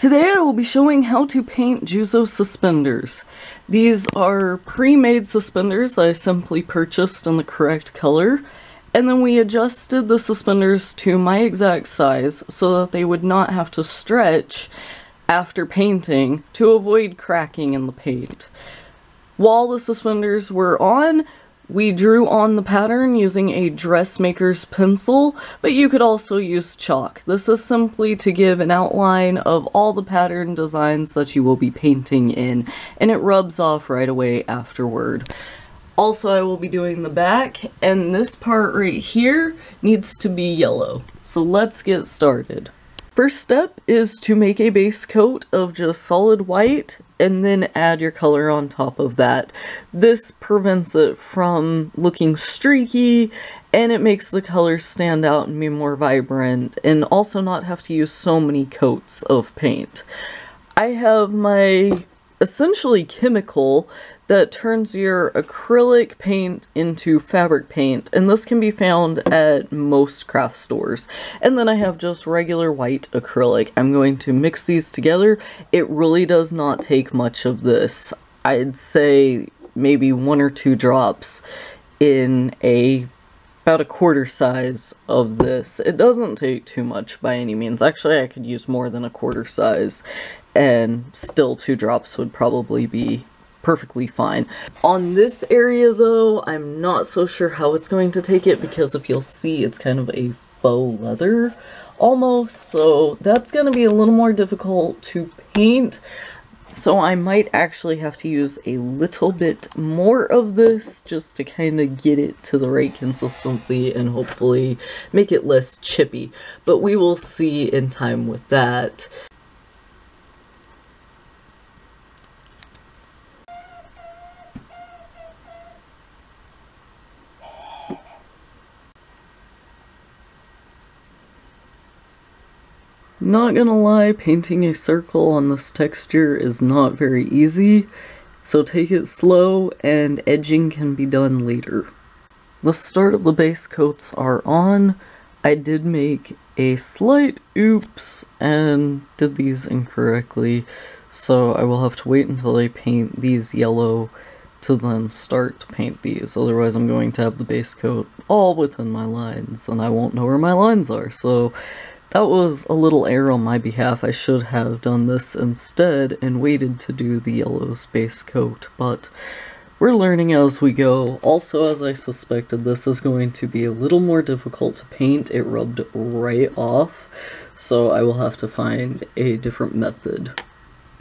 Today I will be showing how to paint Juuzou suspenders. These are pre-made suspenders I simply purchased in the correct color, and then we adjusted the suspenders to my exact size so that they would not have to stretch after painting to avoid cracking in the paint. While the suspenders were on, we drew on the pattern using a dressmaker's pencil, but you could also use chalk. This is simply to give an outline of all the pattern designs that you will be painting in, and it rubs off right away afterward. Also, I will be doing the back, and this part right here needs to be yellow. So let's get started. First step is to make a base coat of just solid white and then add your color on top of that. This prevents it from looking streaky and it makes the colors stand out and be more vibrant and also not have to use so many coats of paint. I have my essentially chemical that turns your acrylic paint into fabric paint, and this can be found at most craft stores. And then I have just regular white acrylic. I'm going to mix these together. It really does not take much of this. I'd say maybe one or two drops in a about a quarter size of this. It doesn't take too much by any means. Actually, I could use more than a quarter size, and still two drops would probably be perfectly fine. On this area though, I'm not so sure how it's going to take it because if you'll see, it's kind of a faux leather almost, so that's going to be a little more difficult to paint. So I might actually have to use a little bit more of this just to kind of get it to the right consistency and hopefully make it less chippy. But we will see in time with that. Not gonna lie, painting a circle on this texture is not very easy, so take it slow and edging can be done later. The start of the base coats are on. I did make a slight oops and did these incorrectly, so I will have to wait until I paint these yellow to then start to paint these, otherwise I'm going to have the base coat all within my lines, and I won't know where my lines are, so that was a little error on my behalf. I should have done this instead and waited to do the yellow base coat, but we're learning as we go. Also, as I suspected, this is going to be a little more difficult to paint. It rubbed right off, so I will have to find a different method.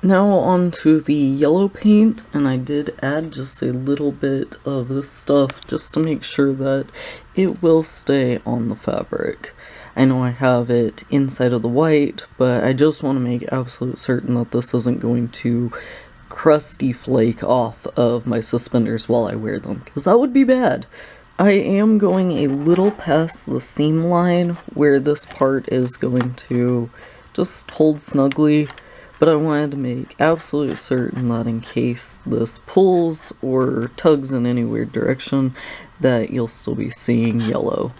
Now on to the yellow paint, and I did add just a little bit of this stuff just to make sure that it will stay on the fabric. I know I have it inside of the white, but I just want to make absolute certain that this isn't going to crusty flake off of my suspenders while I wear them, because that would be bad. I am going a little past the seam line where this part is going to just hold snugly, but I wanted to make absolute certain that in case this pulls or tugs in any weird direction, that you'll still be seeing yellow.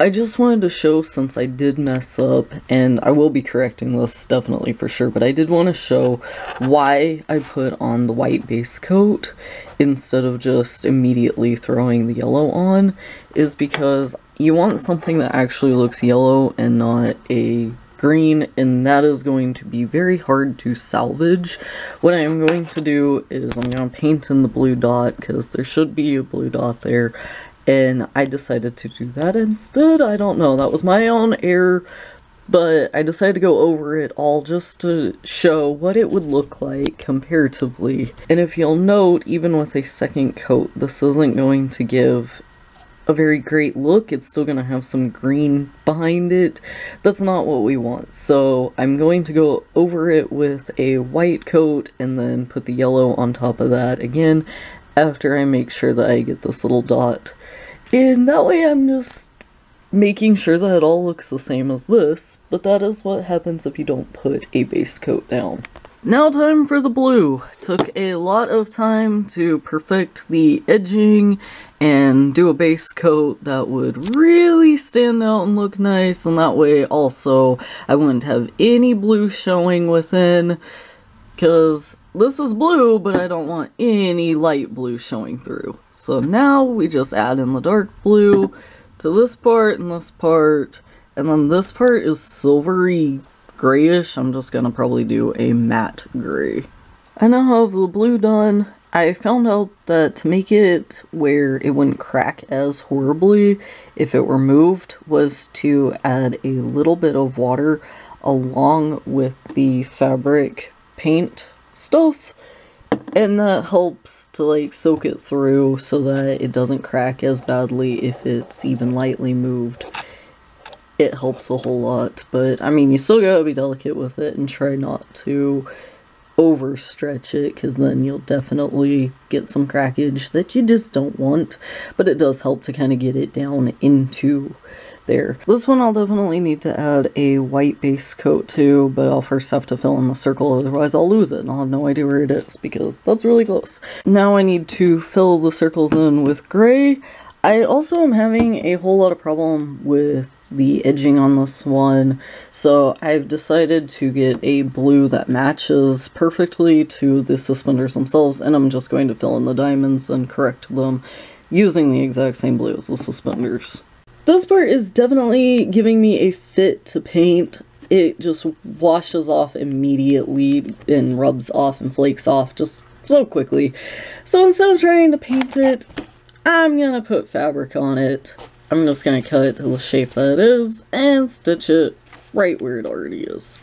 I just wanted to show since I did mess up, and I will be correcting this definitely for sure, but I did want to show why I put on the white base coat instead of just immediately throwing the yellow on, is because you want something that actually looks yellow and not a green, and that is going to be very hard to salvage. What I am going to do is I'm going to paint in the blue dot, because there should be a blue dot there, and I decided to do that instead. I don't know, that was my own error, but I decided to go over it all just to show what it would look like comparatively. And if you'll note, even with a second coat, this isn't going to give a very great look. It's still going to have some green behind it. That's not what we want. So I'm going to go over it with a white coat and then put the yellow on top of that again after I make sure that I get this little dot and that way I'm just making sure that it all looks the same as this, but that is what happens if you don't put a base coat down. Now time for the blue. Took a lot of time to perfect the edging and do a base coat that would really stand out and look nice and that way also I wouldn't have any blue showing within because this is blue but I don't want any light blue showing through. So now we just add in the dark blue to this part and this part and then this part is silvery grayish. I'm just gonna probably do a matte gray. I now have the blue done. I found out that to make it where it wouldn't crack as horribly if it were moved was to add a little bit of water along with the fabric paint stuff and that helps to like soak it through so that it doesn't crack as badly if it's even lightly moved it helps a whole lot. But I mean, you still gotta be delicate with it and try not to overstretch it because then you'll definitely get some crackage that you just don't want. But it does help to kind of get it down into there. This one I'll definitely need to add a white base coat to, but I'll first have to fill in the circle, otherwise I'll lose it and I'll have no idea where it is because that's really close. Now I need to fill the circles in with gray. I also am having a whole lot of problem with the edging on this one. So I've decided to get a blue that matches perfectly to the suspenders themselves and I'm just going to fill in the diamonds and correct them using the exact same blue as the suspenders. This part is definitely giving me a fit to paint. It just washes off immediately and rubs off and flakes off just so quickly. So instead of trying to paint it, I'm gonna put fabric on it I'm just to cut it to the shape that it is and stitch it right where it already is.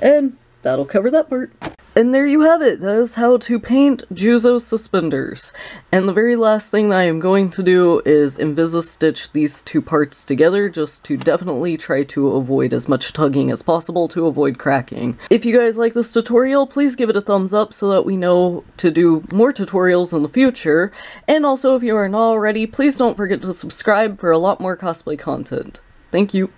And that'll cover that part. And there you have it. That is how to paint Juuzou suspenders. And the very last thing that I am going to do is Invisi-stitch these two parts together just to definitely try to avoid as much tugging as possible to avoid cracking. If you guys like this tutorial, please give it a thumbs up so that we know to do more tutorials in the future. And also, if you are not already, please don't forget to subscribe for a lot more cosplay content. Thank you.